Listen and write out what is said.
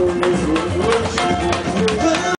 Música